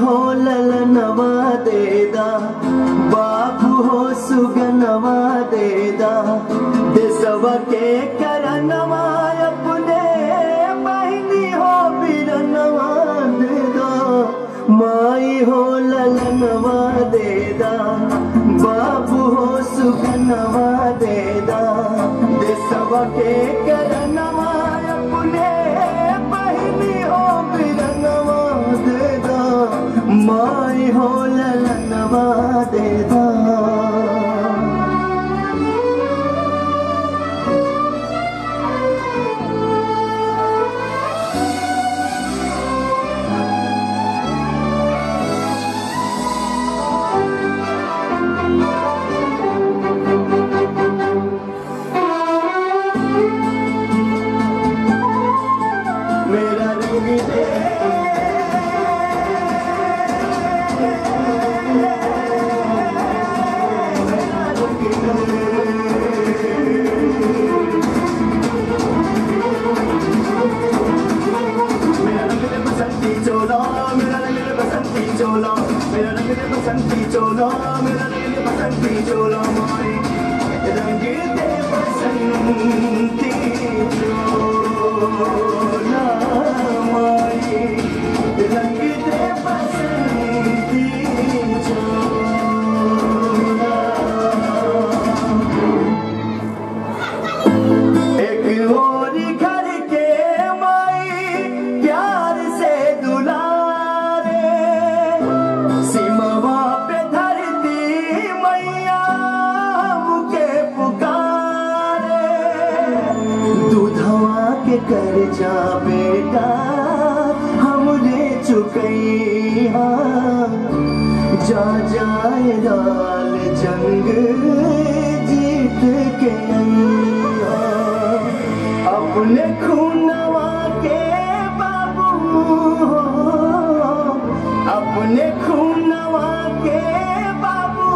ہو للنوا دے دا بابو ہو سگنوا دے دا۔ دے سوا کے کرنوا اپنے، بہنی ہو برنوا دے دا۔ مائی ہو للنوا دے دا، باپ ہو سگنوا دے دا۔ دے سوا کے آئی ہو للنوا دے دا Yeah. cholo, mera rang de basanti cholo, mera rang de basanti cholo, mare rang de basanti cholo. کے کر جا بیٹا، ہم لے چکے ہاں۔ جا جائے لال جنگ جیت کے ہاں۔ اپنے خونوا کے بابو ہاں۔ اپنے خونوا کے بابو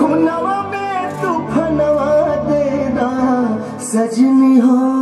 خونوا میں تو پھنوا دینا سجنی ہاں۔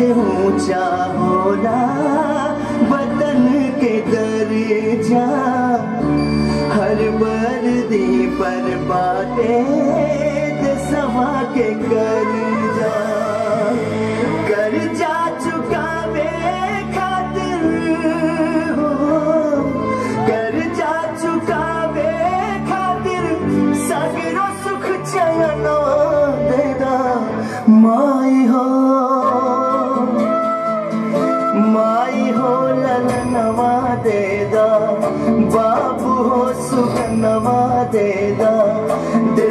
سے اونچا ہونا وطن کے درجہ۔ ہر بردی پر باتیں سوا کے کر جا